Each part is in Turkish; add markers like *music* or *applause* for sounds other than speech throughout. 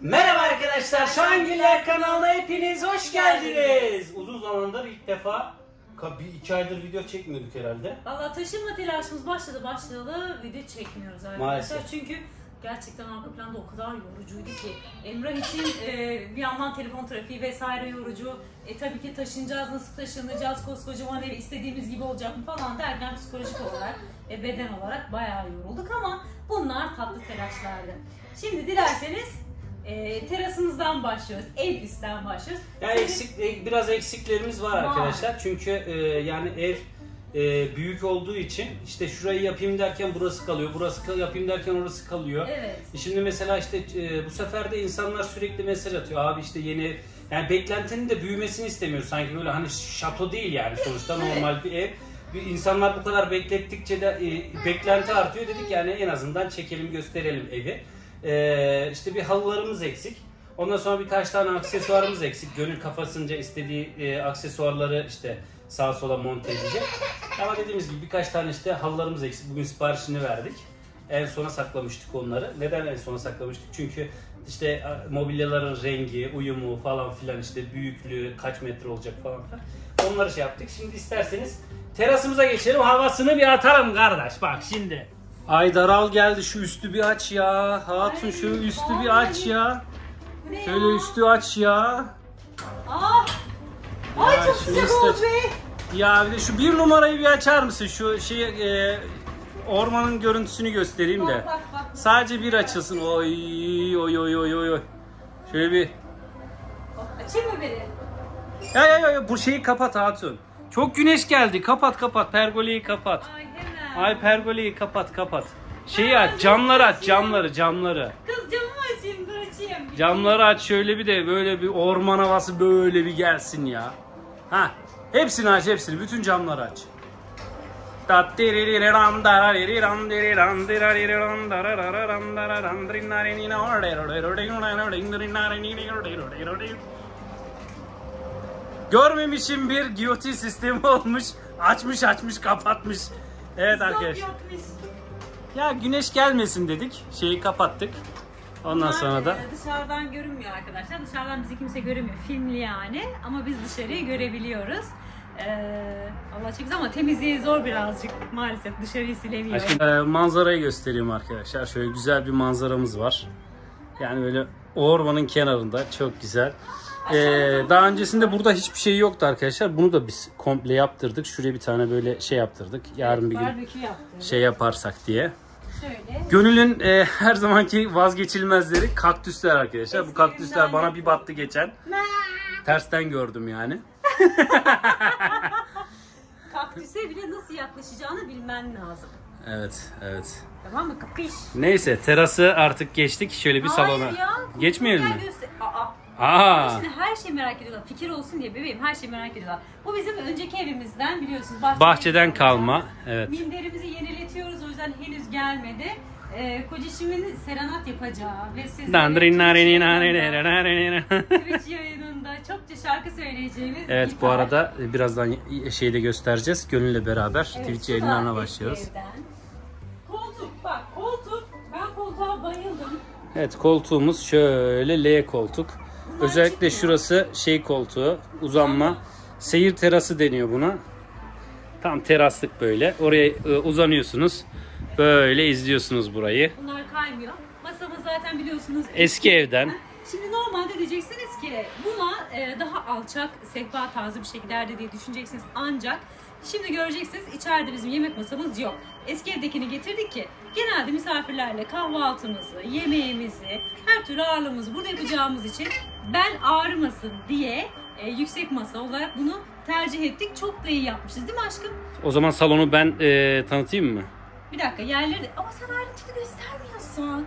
Merhaba arkadaşlar, Şahangiller kanalına hepiniz hoş geldiniz. Uzun zamandır ilk defa, bir iki aydır video çekmiyorduk herhalde. Valla taşınma telaşımız başladı başlayalı video çekmiyoruz arkadaşlar. Maalesef. Çünkü gerçekten arka planda o kadar yorucuydu ki. Emrah için e, bir yandan telefon trafiği vesaire yorucu. E tabii ki taşınacağız, nasıl taşınacağız, koskocaman ev istediğimiz gibi olacak mı falan derken psikolojik olarak ve beden olarak bayağı yorulduk ama bunlar tatlı telaşlardı. Şimdi dilerseniz e, terasımızdan başlıyoruz, ev üstten başlıyoruz. Yani eksik, biraz eksiklerimiz var Var. arkadaşlar. Çünkü e, yani ev e, büyük olduğu için işte şurayı yapayım derken burası kalıyor, burası kal- yapayım derken orası kalıyor. Evet. E Şimdi mesela işte e, bu sefer de insanlar sürekli mesaj atıyor. Abi işte yeni yani beklentinin de büyümesini istemiyor. Sanki böyle hani şato değil yani sonuçta normal bir ev. Bir insanlar bu kadar beklettikçe de e, beklenti artıyor. Dedik yani en azından çekelim gösterelim evi. E, işte bir halılarımız eksik. Ondan sonra birkaç tane aksesuarımız eksik. Gönül kafasınca istediği e, aksesuarları işte sağa sola monte edecek. Ama dediğimiz gibi birkaç tane işte halılarımız eksik. Bugün siparişini verdik. En sona saklamıştık onları. Neden en sona saklamıştık? Çünkü işte mobilyaların rengi, uyumu falan filan işte büyüklüğü, kaç metre olacak falan filan. Onları şey yaptık. Şimdi isterseniz terasımıza geçelim. Havasını bir atalım kardeş. Bak şimdi. Ay daral geldi. Şu üstü bir aç ya. Hatun şu üstü bir aç ya. Ne Şöyle ya? üstü aç ya. Ah! Ay Ya çok sıcak üstte- oldu be. Ya bir de şu bir numarayı bir açar mısın? Şu şey e, ormanın görüntüsünü göstereyim de. Bak bak bak. Sadece bir açılsın. Oy oy oy oy oy oy. Şöyle bir. Açayım mı beni? Ya ya ya, ya bu şeyi kapat Hatun. Çok güneş geldi. Kapat kapat. Pergoleyi kapat. Ay hemen. Ay pergoleyi kapat kapat. Şeyi aç. Camları aç. Camları camları. Kız camımı açayım dur açayım. Camları aç şöyle bir de böyle bir orman havası böyle bir gelsin ya. Ha. Hepsini aç hepsini. Bütün camları aç. Görmemişim bir giyotin sistemi olmuş. Açmış açmış kapatmış. Evet arkadaşlar. Ya güneş gelmesin dedik. Şeyi kapattık. Ondan sonra da Bunlar, e, Dışarıdan görünmüyor arkadaşlar. Dışarıdan bizi kimse göremiyor. Filmli yani. Ama biz dışarıyı görebiliyoruz. Ee, Allah çekiz ama temizliği zor birazcık. Maalesef dışarıyı silemiyor. Aşkım, e, manzarayı göstereyim arkadaşlar. Şöyle güzel bir manzaramız var. Yani böyle ormanın kenarında çok güzel. E, daha öncesinde burada hiçbir şey yoktu arkadaşlar. Bunu da biz komple yaptırdık. Şuraya bir tane böyle şey yaptırdık. Yarın bir gün Barbekü şey yaparsak diye. Şöyle. Gönül'ün e, her zamanki vazgeçilmezleri kaktüsler arkadaşlar. Bu kaktüsler bana bir battı geçen. Tersten gördüm yani. *laughs* Kaktüse bile nasıl yaklaşacağını bilmen lazım. Evet, evet. Tamam mı? Kapış. Neyse terası artık geçtik. Şöyle bir salona. Hayır ya. Geçmeyelim mi? Gel göster- Aa. Aa. Şimdi her şeyi merak ediyorlar. Fikir olsun diye bebeğim her şeyi merak ediyorlar. Bu bizim önceki evimizden biliyorsunuz. bahçede Bahçeden yapıyoruz. kalma. Evet. Minderimizi yeniletiyoruz o yüzden henüz gelmedi. Ee, kocişimin serenat yapacağı ve sizlere Twitch yayınında çokça şarkı söyleyeceğimiz Evet bu gitar. arada birazdan şeyde göstereceğiz. Gönül'le beraber Evet, Twitch yayınlarına başlıyoruz. evden. Koltuk bak koltuk. Ben koltuğa bayıldım. Evet koltuğumuz şöyle L koltuk. Özellikle şurası şey koltuğu uzanma. Seyir terası deniyor buna. Tam teraslık böyle. Oraya e, uzanıyorsunuz. Böyle izliyorsunuz burayı. Bunlar kaymıyor. Masamız zaten biliyorsunuz Eski evden. Şimdi normalde diyeceksiniz ki buna e, daha alçak sehpa tarzı bir şey giderdi diye düşüneceksiniz. Ancak şimdi göreceksiniz içeride bizim yemek masamız yok. Eski evdekini getirdik ki genelde misafirlerle kahvaltımızı, yemeğimizi, her türlü ağırlığımızı burada yapacağımız için bel ağrımasın diye e, yüksek masa olarak bunu tercih ettik. Çok da iyi yapmışız değil mi aşkım? O zaman salonu ben e, tanıtayım mı? Bir dakika yerleri. Ama sen ayrıntılı göstermiyorsun.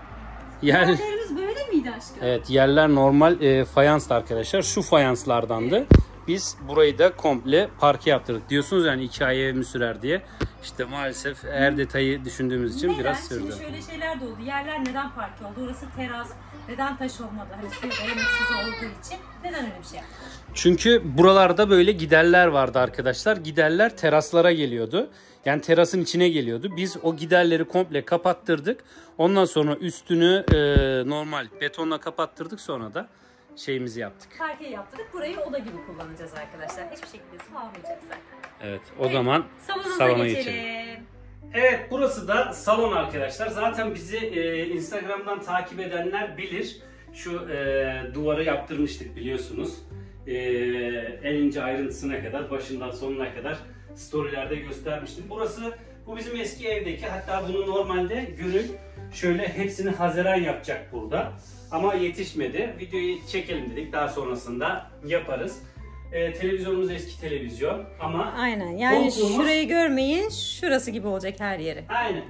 Yer, Yerlerimiz böyle miydi aşkım? evet yerler normal e, fayanslı arkadaşlar. Şu fayanslardandı. Biz burayı da komple parke yaptırdık. Diyorsunuz yani iki ay ev mi sürer diye. İşte maalesef her detayı düşündüğümüz için neden? biraz sürdü. Şimdi şöyle şeyler de oldu. Yerler neden parke oldu? Orası teras. Neden taş olmadı? Hani suya dayanıksız olduğu için. Neden öyle bir şey yaptı? Çünkü buralarda böyle giderler vardı arkadaşlar. Giderler teraslara geliyordu. Yani terasın içine geliyordu. Biz o giderleri komple kapattırdık. Ondan sonra üstünü e, normal betonla kapattırdık. Sonra da şeyimizi yaptık. Parke yaptırdık. Burayı oda gibi kullanacağız arkadaşlar. Hiçbir şekilde su almayacak zaten. Evet o zaman Salonumuza salona geçelim. geçelim. Evet burası da salon arkadaşlar. Zaten bizi e, Instagram'dan takip edenler bilir. Şu e, duvarı yaptırmıştık biliyorsunuz. E, en ince ayrıntısına kadar, başından sonuna kadar storylerde göstermiştim. Burası bu bizim eski evdeki. Hatta bunu normalde Gönül şöyle hepsini Haziran yapacak burada. Ama yetişmedi. Videoyu çekelim dedik. Daha sonrasında yaparız. E, televizyonumuz eski televizyon ama Aynen. Yani Koltuğumuz- şurayı görmeyin. Şurası gibi olacak her yeri. Aynen.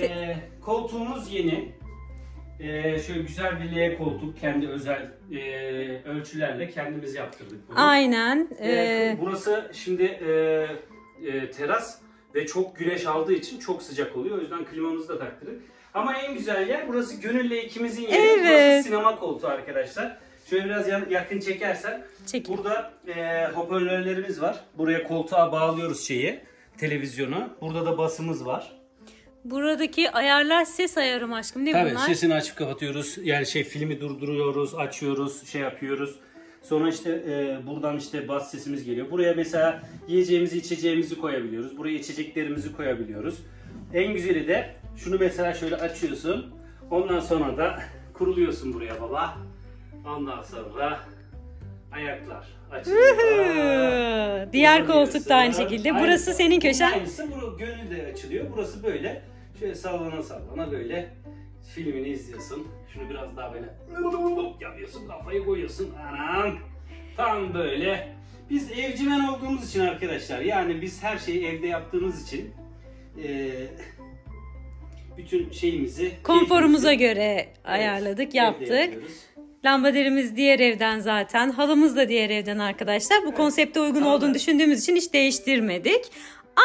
Ee, koltuğumuz yeni. Ee, şöyle güzel bir L koltuk kendi özel e, ölçülerle kendimiz yaptırdık bunu. Aynen. Ee, Ee, burası şimdi e, e, teras ve çok güneş aldığı için çok sıcak oluyor. O yüzden klimamızı da taktırdık. Ama en güzel yer burası Gönül'le ikimizin yeri. Evet. Burası sinema koltuğu arkadaşlar. Şöyle biraz yakın çekersen. Çekin. Burada e, hoparlörlerimiz var. Buraya koltuğa bağlıyoruz şeyi, televizyonu. Burada da basımız var. Buradaki ayarlar ses ayarım aşkım. Ne Tabii bunlar? sesini açıp kapatıyoruz. Yani şey filmi durduruyoruz, açıyoruz, şey yapıyoruz. Sonra işte e, buradan işte bas sesimiz geliyor. Buraya mesela yiyeceğimizi, içeceğimizi koyabiliyoruz. Buraya içeceklerimizi koyabiliyoruz. En güzeli de şunu mesela şöyle açıyorsun. Ondan sonra da kuruluyorsun buraya baba. Ondan sonra ayaklar açılıyor. Diğer koltuk da aynı şekilde. Aynısı. Burası senin köşen. Aynısı bu gönül de açılıyor. Burası böyle. Şöyle sallana sallana böyle filmini izliyorsun. Şunu biraz daha böyle yapıyorsun. Kafayı koyuyorsun. Anam. Tam böyle. Biz evcimen olduğumuz için arkadaşlar. Yani biz her şeyi evde yaptığımız için eee, bütün şeyimizi Konforumuza göre ayarladık, evde yaptık. Lambaderimiz diğer evden zaten. Halımız da diğer evden arkadaşlar. Bu konsepte uygun Tamam. olduğunu düşündüğümüz için hiç değiştirmedik.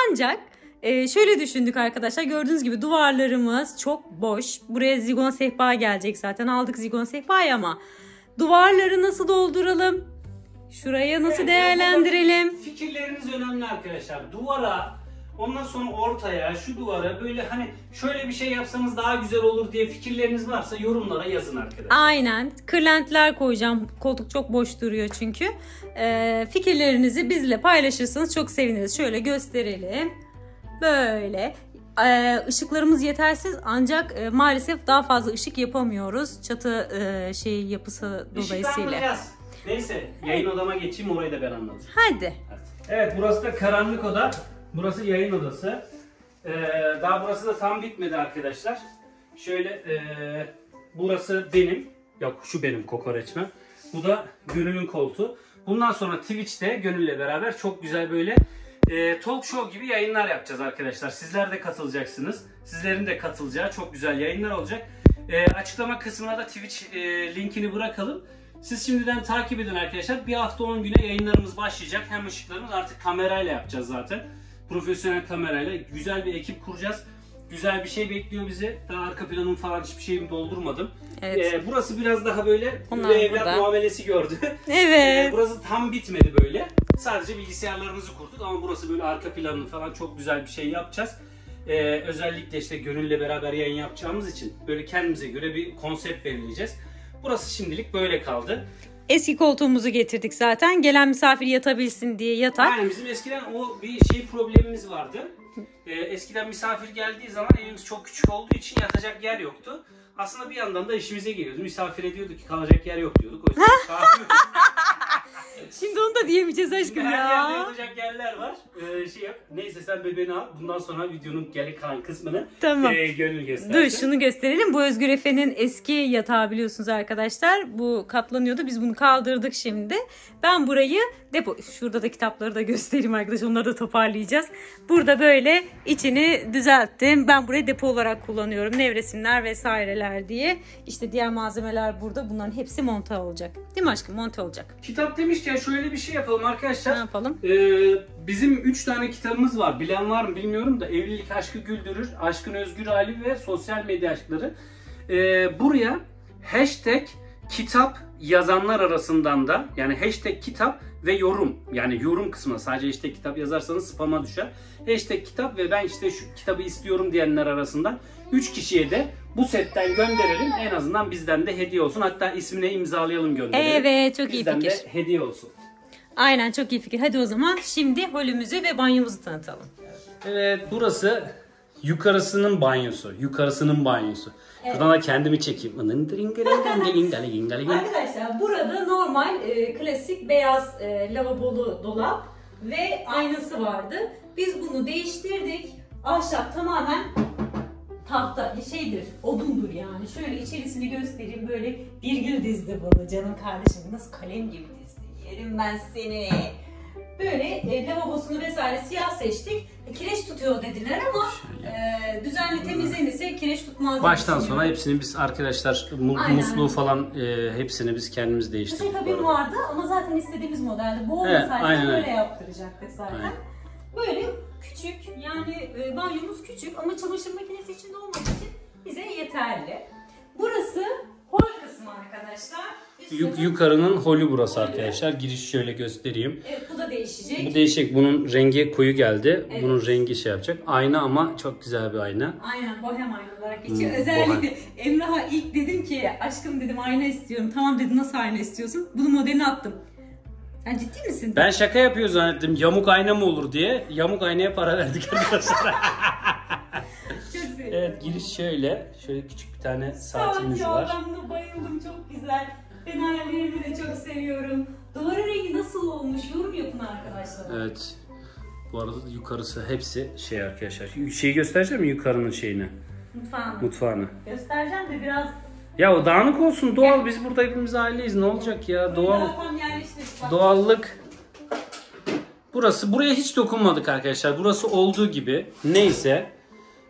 Ancak e, şöyle düşündük arkadaşlar. Gördüğünüz gibi duvarlarımız çok boş. Buraya zigon sehpa gelecek zaten. Aldık zigon sehpayı ama duvarları nasıl dolduralım? Şuraya nasıl Evet, değerlendirelim? Fikirleriniz önemli arkadaşlar. Duvara, ondan sonra ortaya, şu duvara böyle hani şöyle bir şey yapsanız daha güzel olur diye fikirleriniz varsa yorumlara yazın arkadaşlar. Aynen. Kırlentler koyacağım. Koltuk çok boş duruyor çünkü. Ee, fikirlerinizi bizle paylaşırsanız çok seviniriz. Şöyle gösterelim. Böyle. Ee, ışıklarımız yetersiz ancak e, maalesef daha fazla ışık yapamıyoruz. Çatı e, şey yapısı dolayısıyla. Işıklandıracağız. Neyse yayın odama geçeyim orayı da ben anlatayım. Hadi. Evet burası da karanlık oda. Burası yayın odası. Ee, daha burası da tam bitmedi arkadaşlar. Şöyle ee, burası benim. Yok şu benim kokoreçme. Bu da Gönül'ün koltuğu. Bundan sonra Twitch'te Gönül'le beraber çok güzel böyle ee, talk show gibi yayınlar yapacağız arkadaşlar. Sizler de katılacaksınız. Sizlerin de katılacağı çok güzel yayınlar olacak. Ee, açıklama kısmına da Twitch ee, linkini bırakalım. Siz şimdiden takip edin arkadaşlar. Bir hafta 10 güne yayınlarımız başlayacak. Hem ışıklarımız artık kamerayla yapacağız zaten. Profesyonel kamerayla. Güzel bir ekip kuracağız. Güzel bir şey bekliyor bizi. Daha arka planım falan hiçbir şeyimi doldurmadım. Evet. Ee, burası biraz daha böyle Onlar evlat burada. muamelesi gördü. *laughs* Ee, Evet. burası tam bitmedi böyle. Sadece bilgisayarlarımızı kurduk ama burası böyle arka planını falan çok güzel bir şey yapacağız. Ee, özellikle işte Gönül'le beraber yayın yapacağımız için böyle kendimize göre bir konsept belirleyeceğiz. Burası şimdilik böyle kaldı. Eski koltuğumuzu getirdik zaten. Gelen misafir yatabilsin diye yatak. Aynen bizim eskiden o bir şey problemimiz vardı. Ee, eskiden misafir geldiği zaman evimiz çok küçük olduğu için yatacak yer yoktu. Aslında bir yandan da işimize geliyordu. Misafir ediyorduk ki kalacak yer yok diyorduk. O yüzden. *laughs* Şimdi onu da diyemeyeceğiz aşkım Her yerde ya. yatacak yerler var. Ee, şey yap. Neyse sen bebeğini al. Bundan sonra videonun geri kalan kısmını Tamam. e, gönül göstersin. Dur şunu gösterelim. Bu Özgür Efe'nin eski yatağı biliyorsunuz arkadaşlar. Bu katlanıyordu. Biz bunu kaldırdık şimdi. Ben burayı depo... Şurada da kitapları da göstereyim arkadaşlar. Onları da toparlayacağız. Burada böyle içini düzelttim. Ben burayı depo olarak kullanıyorum. Nevresimler vesaireler diye. İşte diğer malzemeler burada. Bunların hepsi monte olacak. Değil mi aşkım? Monte olacak. Kitap demişken gelmişken şöyle bir şey yapalım Ne arkadaşlar. yapalım? Ee, bizim 3 tane kitabımız var. Bilen var mı bilmiyorum da Evlilik Aşkı Güldürür, Aşkın Özgür Hali ve Sosyal Medya Aşkları. Ee, buraya hashtag kitap yazanlar arasından da yani hashtag kitap ve yorum yani yorum kısmına sadece hashtag kitap yazarsanız spama düşer. Hashtag kitap ve ben işte şu kitabı istiyorum diyenler arasından 3 kişiye de bu setten gönderelim. En azından bizden de hediye olsun. Hatta ismine imzalayalım gönderelim. Evet çok iyi Bizden fikir. de hediye olsun. Aynen çok iyi fikir. Hadi o zaman şimdi holümüzü ve banyomuzu tanıtalım. Evet burası yukarısının banyosu. Yukarısının banyosu. Şuradan da kendimi çekeyim. Arkadaşlar burada normal e, klasik beyaz e, lavabolu dolap ve aynası vardı. Biz bunu değiştirdik. Ahşap tamamen tahta şeydir, odundur yani. Şöyle içerisini göstereyim böyle virgül dizdi bunu canım kardeşim. Nasıl kalem gibi dizdi. Yerim ben seni. Böyle e, lavabosunu vesaire siyah seçtik. E, kireç tutuyor dediler ama e, düzenli temizlenirse kireç tutmaz. Baştan sona hepsini biz arkadaşlar mu- Aynen. musluğu falan e, hepsini biz kendimiz Kısa değiştirdik. bu kabin arada. vardı ama zaten istediğimiz modeldi. Bu Evet, olmasaydı aynen böyle öyle. yaptıracaktık zaten. Aynen. Böyle küçük yani e, banyomuz küçük ama çamaşır makinesi içinde olması için bize yeterli. Burası hol kısmı arkadaşlar. Yuk- yukarının holü burası arkadaşlar. Giriş şöyle göstereyim. Evet bu da değişecek. Bu değişik. Bunun rengi koyu geldi. Evet. Bunun rengi şey yapacak. Ayna ama çok güzel bir ayna. Aynen bohem ayna olarak geçiyor. Hmm, Özellikle Emrah'a ilk dedim ki aşkım dedim ayna istiyorum. Tamam dedi nasıl ayna istiyorsun? Bunun modelini attım. Sen ciddi misin? Ben şaka yapıyor zannettim. Yamuk ayna mı olur diye. Yamuk aynaya para verdik arkadaşlar. *laughs* *laughs* Çok evet giriş şöyle. Şöyle küçük bir tane Saat saatimiz ya var. ben buna bayıldım çok güzel. Ben hayallerimi de çok seviyorum. Duvarın rengi nasıl olmuş yorum yapın arkadaşlar. Evet. Bu arada yukarısı hepsi şey arkadaşlar. Şeyi göstereceğim mi yukarının şeyini? Mutfağını. Mutfağını. Göstereceğim de biraz Ya o dağınık olsun doğal. Biz burada hepimiz aileyiz. Ne olacak ya? Doğal. Yerleştirdik. Bak. Doğallık. Burası buraya hiç dokunmadık arkadaşlar. Burası olduğu gibi. Neyse.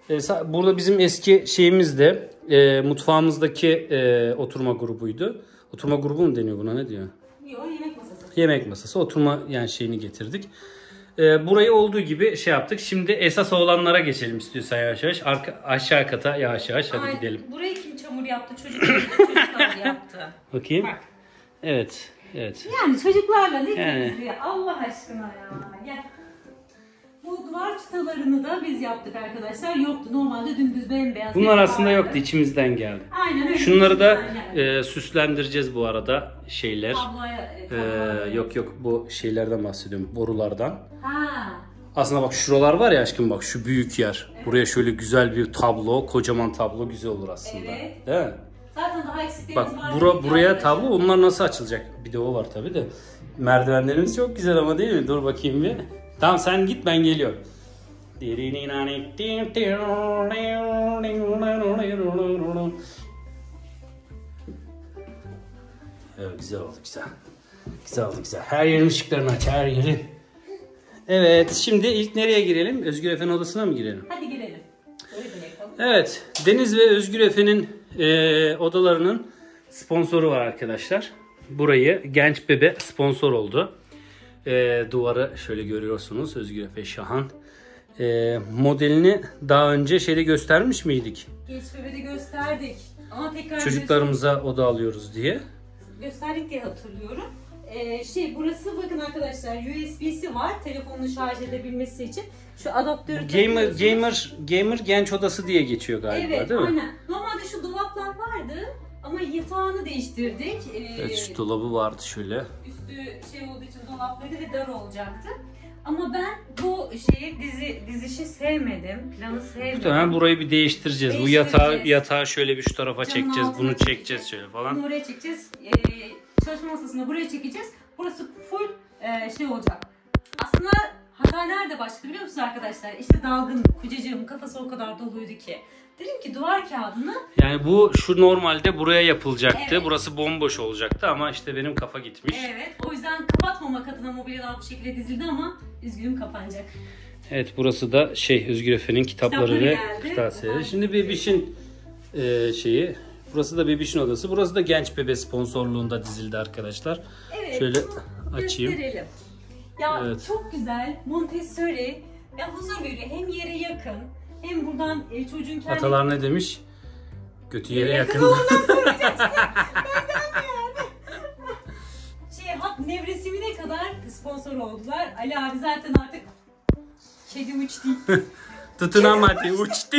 Sa- burada bizim eski şeyimiz de e, mutfağımızdaki e, oturma grubuydu. Oturma grubu mu deniyor buna ne diyor? Yok yemek masası. Yemek masası, oturma yani şeyini getirdik. Ee, burayı olduğu gibi şey yaptık. Şimdi esas olanlara geçelim istiyorsan yavaş yavaş. Arka, aşağı kata yavaş yavaş hadi Ay, gidelim. Burayı kim çamur yaptı? Çocuklar, çocuklar *laughs* yaptı. Bakayım. Bak. Evet. Evet. Yani çocuklarla ne Yani. ya Allah aşkına ya. Gel. Bu duvar çıtalarını da biz yaptık arkadaşlar. Yoktu. Normalde dümdüz bembeyaz. Bunlar aslında vardı. yoktu. içimizden geldi. Aynen öyle. Şunları da e, süslendireceğiz bu arada şeyler. Tabloya, e, Ee, tabloya. yok yok bu şeylerden bahsediyorum borulardan. Ha. Aslında bak şuralar var ya aşkım bak şu büyük yer. Buraya şöyle güzel bir tablo, kocaman tablo güzel olur aslında. Evet. Değil mi? Zaten daha eksiklerimiz Bak var. bura, buraya tablo onlar nasıl açılacak? Bir de o var tabi de. Merdivenlerimiz çok güzel ama değil mi? Dur bakayım bir. Tamam sen git ben geliyorum. Evet güzel oldu güzel. Güzel oldu güzel. Her yerin ışıklarını aç her yerin. Evet şimdi ilk nereye girelim? Özgür Efe'nin odasına mı girelim? Hadi girelim. Evet, Deniz ve Özgür Efe'nin e, odalarının sponsoru var arkadaşlar. Burayı Genç Bebe sponsor oldu. E, duvarı şöyle görüyorsunuz Özgür Efe Şahan. E, modelini daha önce şeyde göstermiş miydik? Geç bebeği gösterdik. Ama tekrar Çocuklarımıza oda alıyoruz diye. gösterdik diye hatırlıyorum. Ee, şey burası bakın arkadaşlar USB'si var telefonunu şarj edebilmesi için. Şu adaptörü Gamer takıyorsunuz. gamer gamer genç odası diye geçiyor galiba Evet değil mi? aynen. Normalde şu dolaplar vardı ama yatağını değiştirdik. Ee, Evet şu dolabı vardı şöyle. üstü şey olduğu için dolapları ve dar olacaktı. Ama ben bu şeyi dizi dizişi sevmedim. Planı sevmedim. Muhtemelen burayı bir değiştireceğiz. Bu Değiştireceğiz. yatağı yatağı şöyle bir şu tarafa Camın çekeceğiz. altına Bunu çekeceğiz. çekeceğiz şöyle falan. Bunu oraya çekeceğiz. Ee, çalışma masasını buraya çekeceğiz. Burası full e, şey olacak. Aslında hata nerede başladı biliyor musunuz arkadaşlar? İşte dalgın. Kocacığım kafası o kadar doluydu ki. Dedim ki duvar kağıdını Yani bu şu normalde buraya yapılacaktı. Evet. Burası bomboş olacaktı ama işte benim kafa gitmiş. evet o yüzden kapatmamak adına mobilyalar bu şekilde dizildi ama üzgünüm kapanacak. Evet burası da şey Özgür Efe'nin kitapları Kitapları ve geldi. kırtasiyeleri. Şimdi Bebiş'in e, şeyi. Burası da Bebiş'in odası. Burası da Genç Bebe sponsorluğunda dizildi arkadaşlar. Evet. Şöyle açayım. Gösterelim. Ya Evet. çok güzel. Montessori. Ya huzur veriyor. Hem yere yakın. Hem buradan e, çocuğun kendi... Atalar ne demiş? Götü yere yakın. *laughs* *laughs* Şey, hat nevresimine kadar sponsor oldular. Ali abi zaten artık kedi *laughs* uçtu. Tutunamadı, uçtu.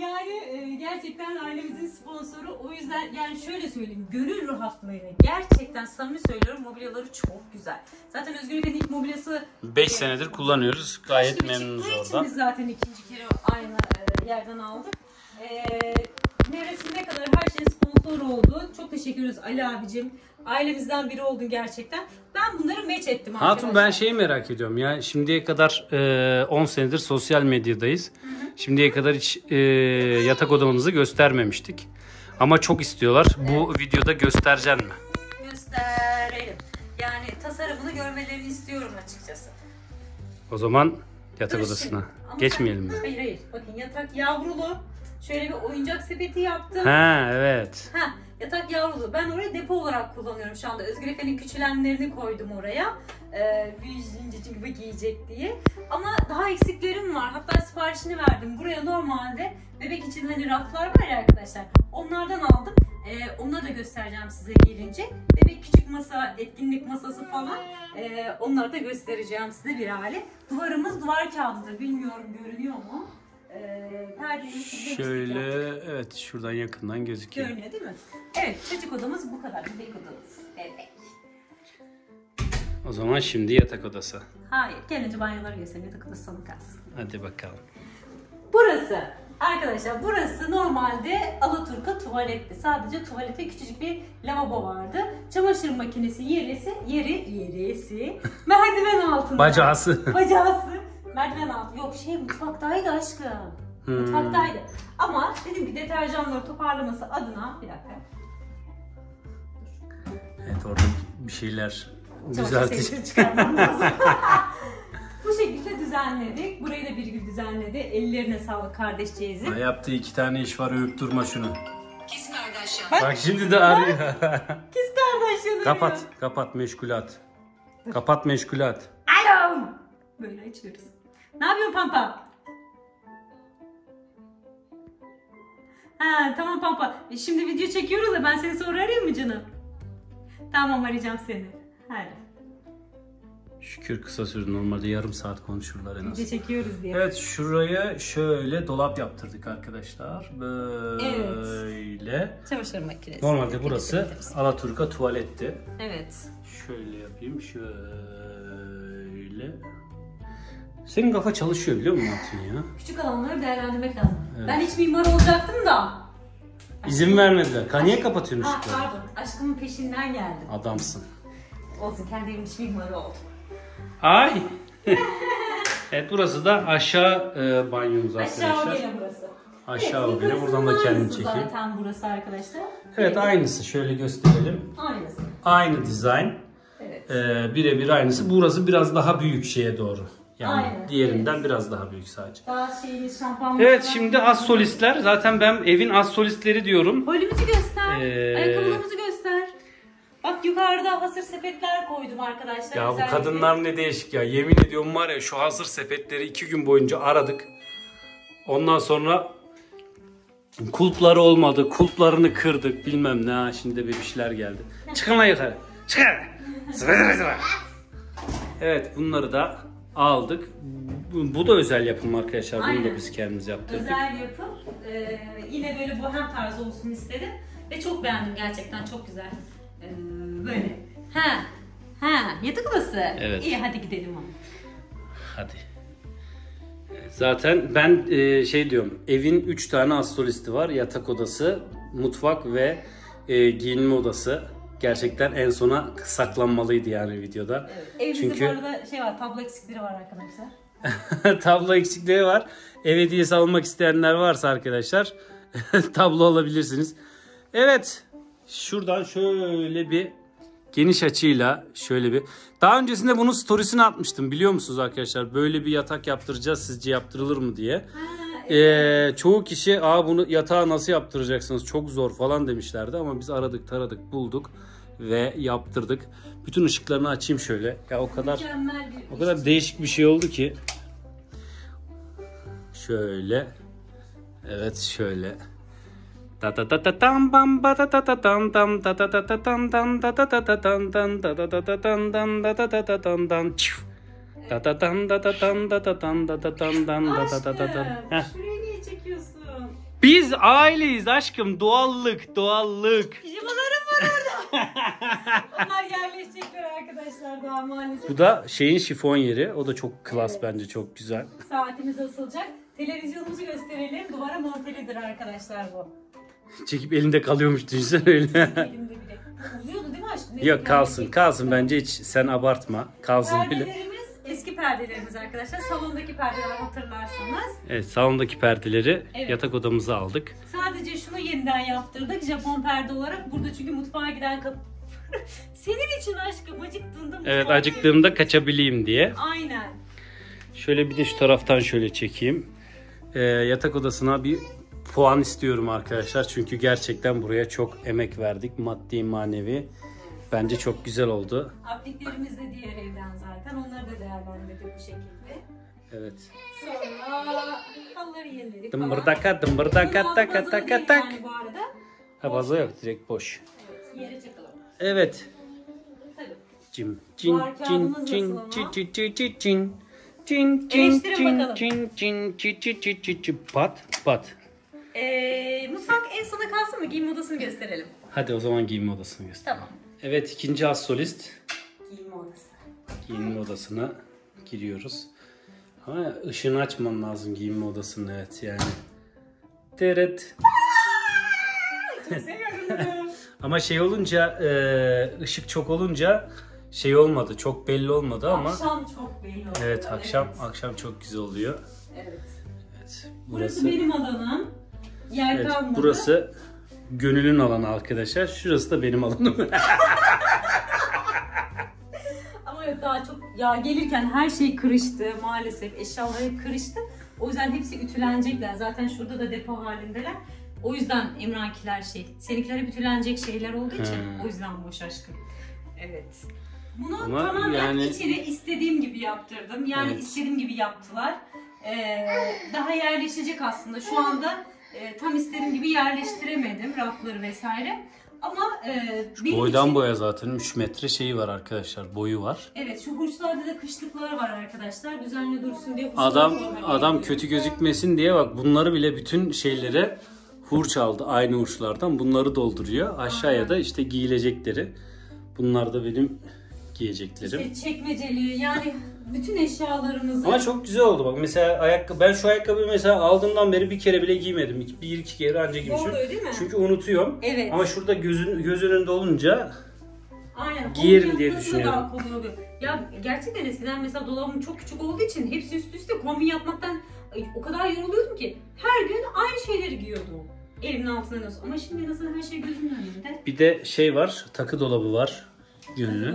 Yani e, gerçekten ailemizin sponsoru. O yüzden yani şöyle söyleyeyim. Gönül rahatlığıyla gerçekten samimi söylüyorum mobilyaları çok güzel. Zaten Özgür Efe'nin ilk mobilyası 5 senedir kullanıyoruz. Gayet memnunuz çıktığı için orada. Biz zaten ikinci kere aynı e, yerden aldık. E, nevresimine kadar her şey sponsor oldu. Çok teşekkür ederiz Ali abicim. Ailemizden biri oldun gerçekten. Ben bunları meç ettim Hatun arkadaşlar. ben şeyi merak ediyorum ya şimdiye kadar e, 10 senedir sosyal medyadayız. Şimdiye kadar hiç e, yatak odamızı göstermemiştik. Ama çok istiyorlar. Bu videoda göstereceksin mi? gösterelim. Yani tasarımını görmelerini istiyorum açıkçası. O zaman yatak Dur odasına. şimdi. Ama Geçmeyelim mi? Hayır hayır. Bakın yatak yavrulu. Şöyle bir oyuncak sepeti yaptım. Ha evet. Ha, yatak yavrulu. Ben orayı depo olarak kullanıyorum şu anda. Özgür Efe'nin küçülenlerini koydum oraya. Ee, büyüyünce gibi giyecek diye. Ama daha eksiklerim var. Hatta siparişini verdim. Buraya normalde bebek için hani raflar var ya arkadaşlar. Onlardan aldım. Ee, onları da göstereceğim size gelince. Bebek küçük masa, etkinlik masası falan. Ee, onları da göstereceğim size bir hale. Duvarımız duvar kağıdıdır. Bilmiyorum görünüyor mu? Şöyle evet şuradan yakından gözüküyor. Görünüyor değil mi? Evet çocuk odamız bu kadar. Bebek odamız. Evet. O zaman şimdi yatak odası. Hayır. Gel önce banyoları göstereyim. Yatak odası sana kalsın. Hadi bakalım. Burası. Arkadaşlar burası normalde Alaturka tuvaletti. Sadece tuvalete küçücük bir lavabo vardı. Çamaşır makinesi yerisi, yeri, yerisi, *laughs* merdiven altında. Bacağısı. Bacağısı. Merdiven altı. Yok şey mutfaktaydı aşkım. Hmm. Mutfaktaydı. Ama dedim ki deterjanları toparlaması adına bir dakika. Evet orada bir şeyler düzeltici. çıkarmam lazım. *laughs* Bu şekilde düzenledik. Burayı da bir gün düzenledi. Ellerine sağlık kardeşçeyizin. Yaptığı iki tane iş var övüp durma şunu. Kis kardeşim. Bak şimdi de arıyor. Kis kardeşim. kapat, kapat meşgulat. Kapat meşgulat. Alo. Böyle açıyoruz. Ne yapıyorsun Pampa? Ha tamam Pampa. E, Şimdi video çekiyoruz da ben seni sonra arayayım mı canım? Tamam arayacağım seni. Hadi. Şükür kısa sürdü. Normalde yarım saat konuşurlar en az. Video çekiyoruz diye. Evet şuraya şöyle dolap yaptırdık arkadaşlar. Böyle. Çamaşır makinesi. Normalde burası Alaturka tuvaletti. Evet. Şöyle yapayım. Şöyle. Senin kafa çalışıyor biliyor musun Hatun ya? Küçük alanları değerlendirmek lazım. Evet. Ben hiç mimar olacaktım da. İzin vermediler. Ha, niye kapatıyorsun Ha, ışıkları? pardon. Aşkımın peşinden geldim. Adamsın. Olsun kendi evimin iç mimarı oldum. Ay. *laughs* evet burası da aşağı e, banyomuz Aşağı arkadaşlar. gene burası. Aşağı o gene. Buradan da yukarısının kendim aynısı çekeyim. Zaten burası arkadaşlar. Evet aynısı. Şöyle gösterelim. Aynısı. Aynı dizayn. Evet. E, birebir aynısı. Burası biraz daha büyük şeye doğru. Yani Aynen. diğerinden biraz daha büyük sadece. Daha şeyli şampuan. Evet şimdi az solistler. Zaten ben evin az solistleri diyorum. Holümüzü göster. Ee, Ayakkabılarımızı göster. Bak yukarıda hasır sepetler koydum arkadaşlar. Ya bu kadınlar ne değişik ya. Yemin ediyorum var ya şu hazır sepetleri iki gün boyunca aradık. Ondan sonra kulpları olmadı. Kulplarını kırdık bilmem ne. Ha, şimdi de bebişler geldi. Çıkın lan yukarı. Çıkın. Zıvı zıvı zıvı. Evet bunları da aldık. Bu, bu da özel yapım arkadaşlar. Bunu da Aynen. biz kendimiz yaptırdık. Özel yapım. Ee, yine böyle bohem tarzı olsun istedim. Ve çok beğendim gerçekten. Çok güzel. Ee, böyle. Ha. Ha. Yatak odası. Evet. İyi hadi gidelim ama. Hadi. Zaten ben e, şey diyorum. Evin 3 tane astrolisti var. Yatak odası, mutfak ve e, giyinme odası. Gerçekten en sona saklanmalıydı yani videoda. Evet. Evimizde Çünkü- bu arada şey var. Tablo eksikleri var arkadaşlar. *laughs* tablo eksikliği var. Ev hediyesi almak isteyenler varsa arkadaşlar *laughs* tablo alabilirsiniz. Evet. Şuradan şöyle bir geniş açıyla şöyle bir. Daha öncesinde bunun storiesini atmıştım biliyor musunuz arkadaşlar? Böyle bir yatak yaptıracağız sizce yaptırılır mı diye. Ee, çoğu kişi Aa, bunu yatağı nasıl yaptıracaksınız çok zor falan demişlerdi ama biz aradık taradık bulduk ve yaptırdık. Bütün ışıklarını açayım şöyle. Ya o kadar o kadar değişik bir şey oldu ki. Şöyle. Evet şöyle. Ta ta ta ta tam bam ba ta ta ta tam tam ta ta ta ta tam tam ta ta ta ta tam tam ta ta ta ta tam tam ta ta ta ta tam tam. Ta ta tam ta ta tam ta ta tam ta ta tam ta ta ta ta tam. Heh. Aşkım şuraya niye çekiyorsun? Biz aileyiz aşkım. Doğallık, doğallık. Pijamalarım var orada. *laughs* Onlar yerleşecekler arkadaşlar daha maalesef. Bu da şeyin şifon yeri. O da çok klas bence çok güzel. Saatimiz asılacak. Televizyonumuzu gösterelim. Duvara montelidir arkadaşlar bu. Çekip elinde kalıyormuş düşünsene öyle. Elimde bile. Uzuyordu değil mi aşkım? Yok kalsın kalsın bence hiç sen abartma. Kalsın bile. Perdelerimiz perdelerimiz arkadaşlar. Salondaki perdeler hatırlarsanız. Evet salondaki perdeleri Evet. yatak odamıza aldık. Sadece şunu yeniden yaptırdık Japon perde olarak. Burada çünkü mutfağa giden kapı. *laughs* Senin için aşkım acıktığında Evet acıktığımda kaçabileyim diye. Aynen. Şöyle bir de şu taraftan şöyle çekeyim. Ee, yatak odasına bir puan istiyorum arkadaşlar. Çünkü gerçekten buraya çok emek verdik. Maddi manevi. Bence çok güzel oldu. Apliklerimiz de diğer evden zaten. Onları da değerlendirdik bu şekilde. Evet. Sonra halıları yeniledik falan. Dımbırdaka dımbırdaka taka taka tak. Yani bu arada. Ha vazo yok direkt boş. Evet, yere çakalım. Evet. Tabii. Cim cin cin cin cin cin cin cin cin cin cin cin cin cin cin cin cin cin cin pat pat. Ee, mutfak en sona kalsın mı? Giyim odasını gösterelim. Hadi o zaman giyinme odasını göster. Tamam. Evet ikinci az solist Giyim odası. giyinme odasına giriyoruz. Ama ışığını açman lazım giyinme odasının evet yani. Teret. *laughs* Ama şey olunca e, ışık çok olunca şey olmadı çok belli olmadı ama Akşam çok belli oluyor. evet akşam Evet. akşam çok güzel oluyor. Evet. Evet, Burası, burası benim alanım. Yer evet, kalmadı. burası gönülün alanı arkadaşlar. Şurası da benim alanım. *laughs* Ama yok daha çok ya gelirken her şey kırıştı maalesef. Eşyalar hep kırıştı. O yüzden hepsi ütülenecekler. Zaten şurada da depo halindeler. O yüzden Emrankiler şey. Seninkiler hep ütülenecek şeyler olduğu için Hmm. o yüzden boş aşkım. Evet. Bunu Ama tamamen yani- içine istediğim gibi yaptırdım. Yani Evet. istediğim gibi yaptılar. Ee, daha yerleşecek aslında. Şu anda e, tam istediğim gibi yerleştiremedim rafları vesaire. Ama e, benim Boydan için- boya zaten 3 metre şeyi var arkadaşlar. Boyu var. Evet şu hurçlarda da kışlıklar var arkadaşlar. Düzenli dursun diye Adam adam gidiyorum. kötü gözükmesin diye bak bunları bile bütün şeylere hurç aldı aynı hurçlardan. Bunları dolduruyor. Aşağıya da işte giyilecekleri. Bunlar da benim giyeceklerim. İşte çekmeceli yani bütün eşyalarımızı Ama çok güzel oldu bak. Mesela ayakkabı ben şu ayakkabıyı mesela aldığımdan beri bir kere bile giymedim. İki- Bir iki kere anca giymişim. Doğru değil mi? Çünkü unutuyorum. Evet. Ama şurada gözün göz önünde olunca Aynen. giyerim Onun diye düşünüyorum. Daha kolay oluyor. Ya gerçekten eskiden mesela dolabım çok küçük olduğu için hepsi üst üste kombin yapmaktan ay, o kadar yoruluyordum ki her gün aynı şeyleri giyiyordum. Elimin altına nasıl. Ama şimdi nasıl her şey gözümün önünde. bir de şey var. Takı dolabı var.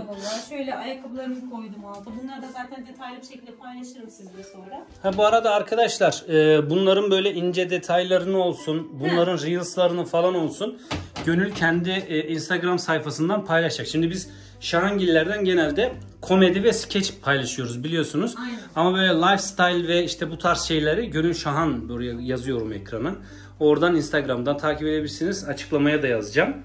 Vallahi şöyle ayakkabılarımı koydum alta. Bunları da zaten detaylı bir şekilde paylaşırım sizle sonra. Ha bu arada arkadaşlar e, bunların böyle ince detaylarını olsun, bunların reels'larını falan olsun. Gönül kendi e, Instagram sayfasından paylaşacak. Şimdi biz Şahangillerden genelde komedi ve sketch paylaşıyoruz biliyorsunuz. Aynen. Ama böyle lifestyle ve işte bu tarz şeyleri Gönül Şahan buraya yazıyorum ekrana. Oradan Instagram'dan takip edebilirsiniz. Açıklamaya da yazacağım.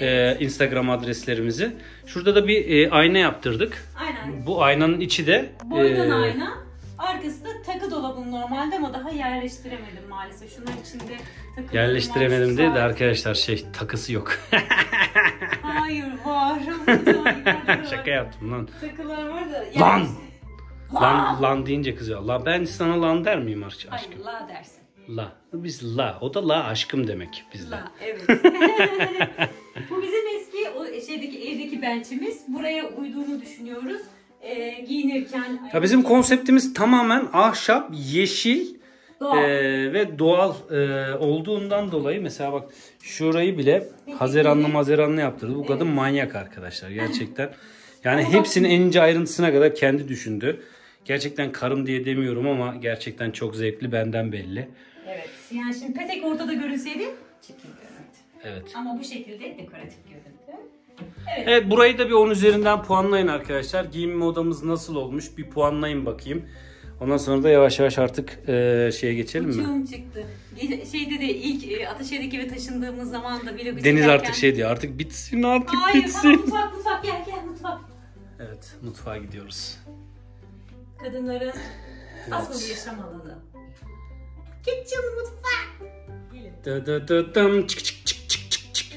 E, Instagram adreslerimizi. Şurada da bir e, ayna yaptırdık. Aynen. Bu aynanın içi de Boydan e, ayna. Arkası da takı dolabım normalde ama daha yerleştiremedim maalesef. Şunların içinde takı Yerleştiremedim diye de arkadaşlar şey takısı yok. *laughs* Hayır *laughs* var. Şaka yaptım lan. Takılar var da. Lan! yerleştir- Lan lan deyince kızıyor. La ben sana lan der miyim aşk- aşkım? Hayır la dersin. La. Biz la. O da la aşkım demek bizde. La evet. *laughs* Bu bizim eski o şeydeki evdeki bençimiz. Buraya uyduğunu düşünüyoruz. Ee, giyinirken. Ya bizim konseptimiz tamamen ahşap, yeşil Doğal. e, ve doğal e, olduğundan dolayı mesela bak şurayı bile Haziranlı Mazeranlı yaptırdı. Bu kadın manyak arkadaşlar *laughs* gerçekten. Yani hepsinin en ince ayrıntısına kadar kendi düşündü. Gerçekten karım diye demiyorum ama gerçekten çok zevkli benden belli. Evet. Yani şimdi petek ortada görünseydi çirkin görünürdü. Evet. Ama bu şekilde dekoratif göründü. Evet. Evet burayı da bir 10 üzerinden puanlayın arkadaşlar. Giyinme odamız nasıl olmuş bir puanlayın bakayım. Ondan sonra da yavaş yavaş artık e, şeye geçelim mi? Uçuğum çıktı. Ge- Şeyde de ilk e, Ataşehir'deki eve taşındığımız zaman da vlogu Deniz çekerken- artık şey diyor artık bitsin artık Hayır bitsin. tamam mutfak mutfak gel gel mutfak. Evet mutfağa gidiyoruz. Kadınların asıl yaşam alanı. Kitchen mutfak. Gelin. Çık çık çık çık çık çık.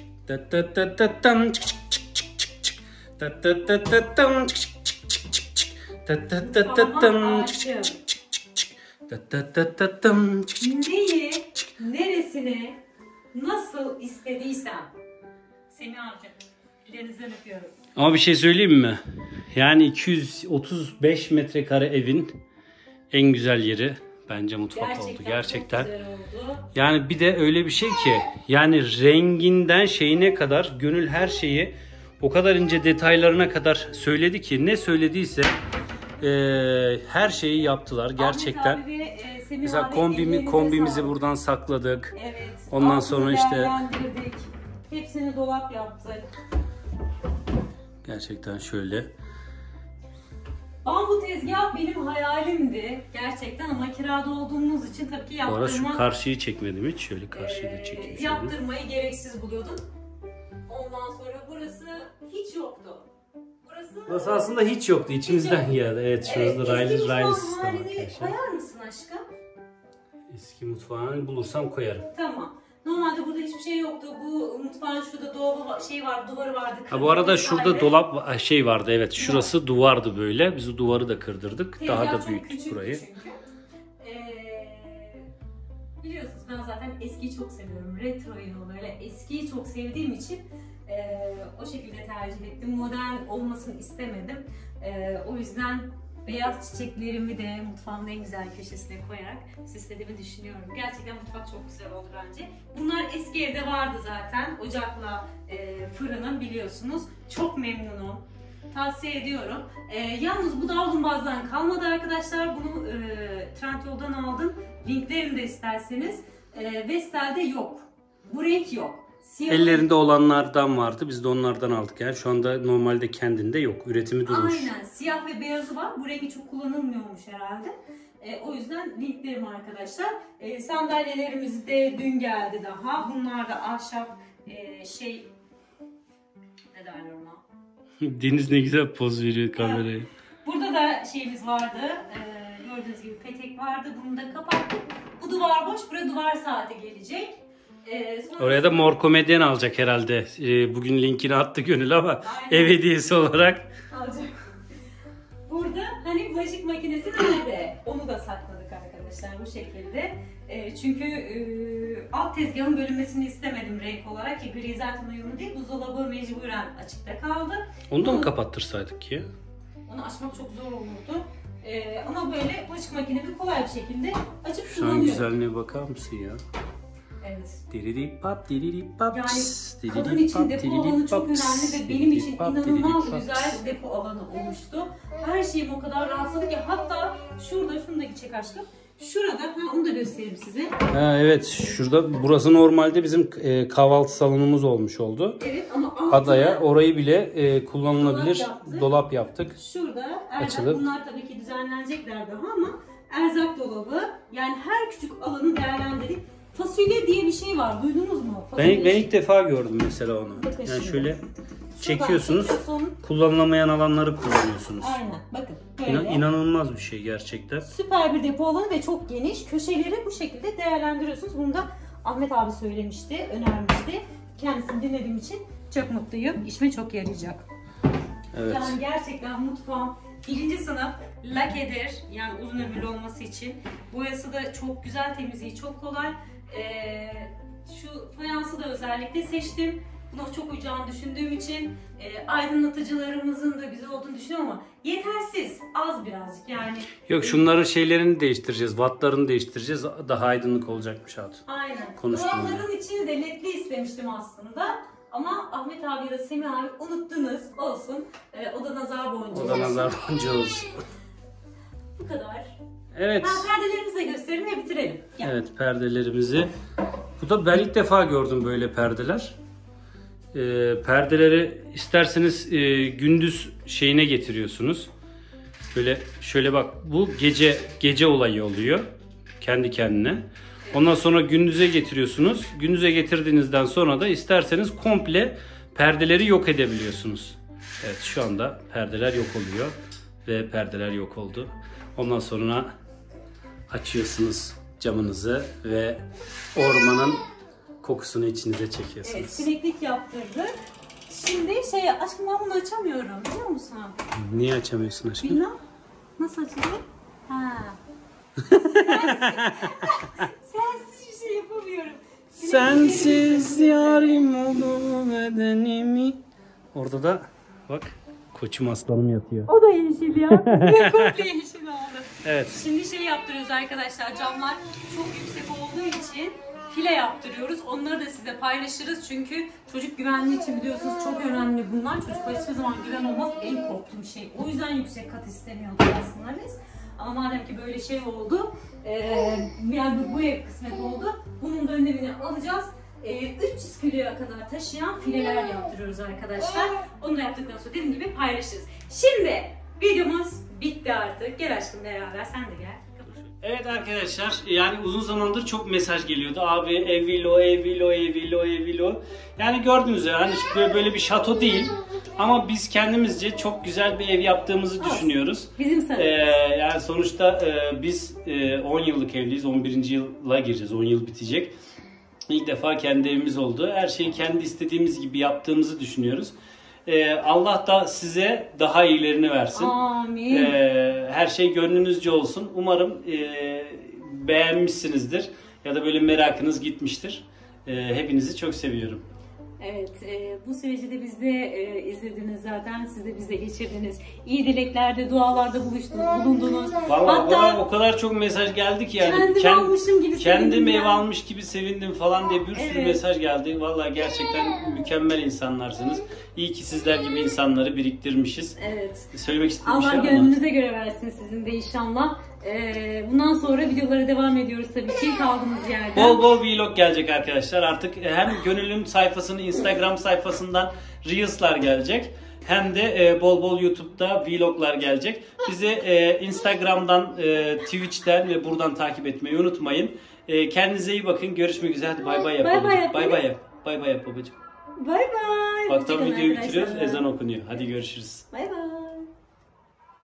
Dam çık çık çık çık çık çık. Dam çık çık çık çık çık çık. Dam çık çık çık çık çık çık. Da da da dam çık çık çık. Neyi, neresine, nasıl istediysem. Semih amca, ellerinizden öpüyorum. Ama bir şey söyleyeyim mi? Yani 235 metrekare evin en güzel yeri bence mutfak oldu. Gerçekten. çok güzel oldu. Yani bir de öyle bir şey ki yani renginden şeyine kadar gönül her şeyi o kadar ince detaylarına kadar söyledi ki ne söylediyse eee, her şeyi yaptılar gerçekten. Ahmet abi ve, e, Semih Mesela abi kombimi, ellerinize kombimizi sağlık. buradan sakladık. Evet. Ondan altını sonra işte- değerlendirdik. Hepsini dolap yaptık. Gerçekten şöyle. Bambu tezgah benim hayalimdi gerçekten ama kirada olduğumuz için tabii ki Bu arada şu karşıyı çekmedim hiç. Şöyle karşıyı da çekeyim şöyle. yaptırmayı gereksiz buluyordum. Ondan sonra burası hiç yoktu. Burası Burası aslında hiç yoktu. içimizden geldi. Evet şurada eski raylı mutfağın raylı sistem halini arkadaşlar. koyar mısın aşkım? Eski mutfağını bulursam koyarım. Tamam. Normalde burada hiçbir şey yoktu. Bu mutfağın şurada dolabı şey var, duvarı vardı. Ha bu arada vesaire. şurada dolap va- şey vardı evet. Şurası duvardı böyle. Biz o duvarı da kırdırdık. Tezgah Daha da çok büyüttük küçüktü burayı. Çünkü. Ee, biliyorsunuz ben zaten eskiyi çok seviyorum. Retroyu böyle eskiyi çok sevdiğim için ee, o şekilde tercih ettim. Modern olmasını istemedim. Ee, o yüzden beyaz çiçeklerimi de mutfağımın en güzel köşesine koyarak süslediğimi düşünüyorum. Gerçekten mutfak çok güzel oldu bence. Bunlar eski evde vardı zaten. Ocakla e, fırının biliyorsunuz. Çok memnunum. Tavsiye ediyorum. Ee, yalnız bu davlumbazdan kalmadı arkadaşlar. Bunu e, Trendyol'dan aldım. Linklerini de isterseniz. E, Vestel'de yok. Bu renk yok. Ellerinde olanlardan vardı. Biz de onlardan aldık. Yani şu anda normalde kendinde yok. Üretimi durmuş. Aynen. Siyah ve beyazı var. Bu rengi çok kullanılmıyormuş herhalde. E, o yüzden linklerim arkadaşlar. E, sandalyelerimiz de dün geldi daha. Bunlar da ahşap e, şey ne derler ona? *laughs* Deniz ne güzel poz veriyor kameraya. Burada da şeyimiz vardı. Ee, gördüğünüz gibi petek vardı. Bunu da kapattık. Bu duvar boş. Buraya duvar saati gelecek. Ee, sonra Oraya da mor komedyen alacak herhalde. Ee, bugün linkini attı gönül ama Aynen. ev hediyesi olarak. alacak. Burada hani bulaşık makinesi nerede? Onu da sakladık arkadaşlar bu şekilde. Ee, çünkü e, alt tezgahın bölünmesini istemedim renk olarak ki gri zaten uyumlu değil. Buzdolabı mecburen açıkta kaldı. Onu da mı Bunu- kapattırsaydık ya? Onu açmak çok zor olurdu. Ee, ama böyle bulaşık makinesi kolay bir şekilde açıp Şu an kullanıyorum. güzelliğine bakar mısın ya? Evet. Diriri pap diriri pap. Yani kadın için depo alanı çok önemli ve benim için inanılmaz güzel depo alanı oluştu. Her şeyim o kadar rahatladı ki hatta şurada şunu da çek aşkım. Şurada ha, onu da göstereyim size. Ha, evet şurada burası normalde bizim e, kahvaltı salonumuz olmuş oldu. Evet ama Adaya orayı bile e, kullanılabilir Dolap yaptık. dolap yaptık. şurada erzak Açılıp- bunlar tabii ki düzenlenecekler daha ama erzak dolabı yani her küçük alanı değerlendirdik. Fasulye diye bir şey var duydunuz mu? Ben, Fasulye. ben ilk defa gördüm mesela onu. Bakın Yani şimdi. şöyle çekiyorsunuz, çekiyorsun. kullanılamayan alanları kullanıyorsunuz. Aynen bakın böyle. İnan, inanılmaz bir şey gerçekten. Süper bir depo alanı ve çok geniş. Köşeleri bu şekilde değerlendiriyorsunuz. Bunu da Ahmet abi söylemişti, önermişti. Kendisini dinlediğim için çok mutluyum. İşime çok yarayacak. Evet. Yani gerçekten mutfağım birinci sınıf lakedir. Yani uzun ömürlü olması için. Boyası da çok güzel, temizliği çok kolay. Ee, şu fayansı da özellikle seçtim. Buna çok uyacağını düşündüğüm için e, aydınlatıcılarımızın da güzel olduğunu düşünüyorum ama yetersiz, az birazcık yani. Yok şunların şeylerini değiştireceğiz, wattlarını değiştireceğiz. Daha aydınlık olacakmış hatun. Aynen. Konuştum Duvarların içini de ledli istemiştim aslında. Ama Ahmet abi ya da Semih abi unuttunuz. Olsun. Ee, o da nazar boncuğu. O da nazar boncuğu olsun. Bu kadar. Evet. Ben perdelerimizi de göstereyim ve bitirelim. Gel. Evet perdelerimizi. Bu da ben ilk defa gördüm böyle perdeler. e, perdeleri isterseniz e, gündüz şeyine getiriyorsunuz. Böyle şöyle bak bu gece gece olayı oluyor kendi kendine. Ondan sonra gündüze getiriyorsunuz. Gündüze getirdiğinizden sonra da isterseniz komple perdeleri yok edebiliyorsunuz. Evet şu anda perdeler yok oluyor ve perdeler yok oldu. Ondan sonra açıyorsunuz camınızı ve ormanın kokusunu içinize Evet, çekiyorsunuz. sineklik yaptırdık. Şimdi şey aşkım ben bunu açamıyorum biliyor musun? Niye açamıyorsun aşkım? Bilmem. Nasıl açılıyor? Ha. *laughs* Sensiz bir şey yapamıyorum. Sensiz yarim oldu bedenimi. Orada da bak koçum aslanım yatıyor. O da yeşil ya. *laughs* Ve komple yeşil oldu. Evet. Şimdi şey yaptırıyoruz arkadaşlar. Camlar çok yüksek olduğu için file yaptırıyoruz. Onları da size paylaşırız. Çünkü çocuk güvenliği için biliyorsunuz çok önemli bunlar. Çocuklar hiçbir zaman güven olmaz. En korktuğum şey. O yüzden yüksek kat istemiyorduk aslında biz. Ama madem ki böyle şey oldu, eee yani bu, ev kısmet oldu. Bunun da önlemini alacağız. Eee, 300 kiloya kadar taşıyan fileler yaptırıyoruz arkadaşlar. Onu yaptıktan sonra dediğim gibi paylaşırız. Şimdi videomuz bitti artık. Gel aşkım beraber sen de gel. Evet arkadaşlar yani uzun zamandır çok mesaj geliyordu. Abi ev vilo, ev vilo, ev vilo, ev vilo. Yani gördüğünüz üzere hani böyle, bir şato değil. Ama biz kendimizce çok güzel bir ev yaptığımızı düşünüyoruz. Bizim Ee, sarı. yani sonuçta e, biz e, 10 yıllık evliyiz. 11. yıla gireceğiz. 10 yıl bitecek. İlk defa kendi evimiz oldu. Her şeyi kendi istediğimiz gibi yaptığımızı düşünüyoruz. Ee, Allah da size daha iyilerini versin. Amin. Ee, her şey gönlünüzce olsun. Umarım e, beğenmişsinizdir ya da böyle merakınız gitmiştir. Ee, hepinizi çok seviyorum. Evet, e, bu süreci de bizde e, izlediniz zaten. Siz de bizde geçirdiniz. İyi dileklerde, dualarda buluştunuz, bulundunuz. Vallahi Hatta o kadar çok mesaj geldi ki yani kendim kend- almışım gibi kendim ev almış gibi sevindim falan diye bir sürü Evet. mesaj geldi. Vallahi gerçekten mükemmel insanlarsınız. İyi ki sizler gibi insanları biriktirmişiz. Evet. Söylemek istediğim Allah şey gönlünüze göre versin sizin de inşallah. E, bundan sonra videolara devam ediyoruz tabii ki kaldığımız yerden. Bol bol vlog gelecek arkadaşlar. Artık hem Gönül'ün sayfasını Instagram sayfasından Reels'lar gelecek. Hem de e, bol bol YouTube'da vloglar gelecek. Bizi e, Instagram'dan, e, Twitch'ten ve buradan takip etmeyi unutmayın. E, kendinize iyi bakın. Görüşmek üzere. Hadi bay bay yap. Bay bay babacığım. yap, Bay bay yap. Bay bay yap babacığım. Bay bay. Bak tam Hoşçakalın videoyu arkadaşlar. bitiriyoruz. Ezan okunuyor. Hadi görüşürüz. Bay bay.